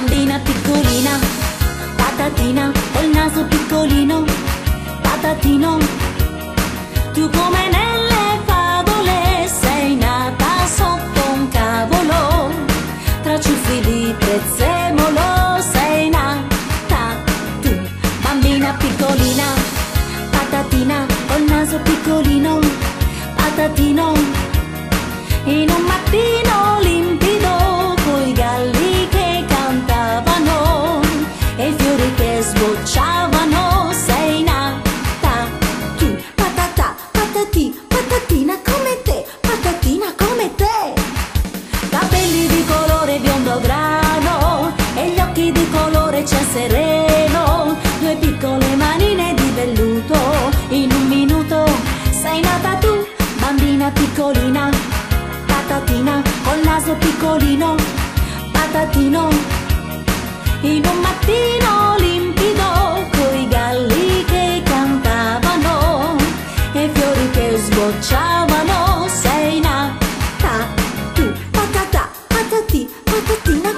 Bambina piccolina, patatina, ho il naso piccolino, patatino, tu come nelle favole sei nata sotto un cavolo, tra ciuffi di prezzemolo. naso piccolino, patatino, in un mattino limpido, coi galli che cantavano e fiori che sbocciavano, sei nata, tu. Patata, patati, patatina,